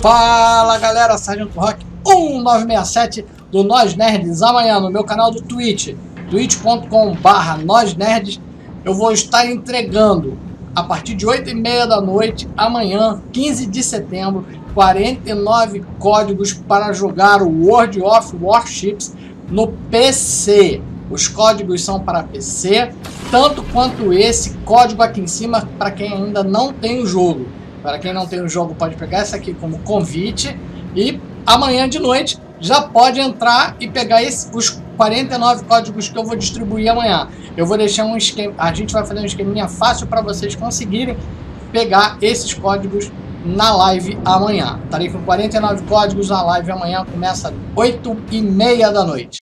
Fala galera, Sargento Rock 1967 do Nós Nerds. Amanhã no meu canal do Twitch, twitch.com/barra Nós Nerds, eu vou estar entregando a partir de 8 e meia da noite, amanhã, 15 de setembro, 49 códigos para jogar o World of Warships no PC. Os códigos são para PC, tanto quanto esse código aqui em cima para quem ainda não tem o jogo. Para quem não tem o jogo, pode pegar essa aqui como convite e amanhã de noite já pode entrar e pegar esse, os 49 códigos que eu vou distribuir amanhã. Eu vou deixar um esquema, a gente vai fazer um esqueminha fácil para vocês conseguirem pegar esses códigos na live amanhã. Estarei com 49 códigos na live amanhã, começa 8 e meia da noite.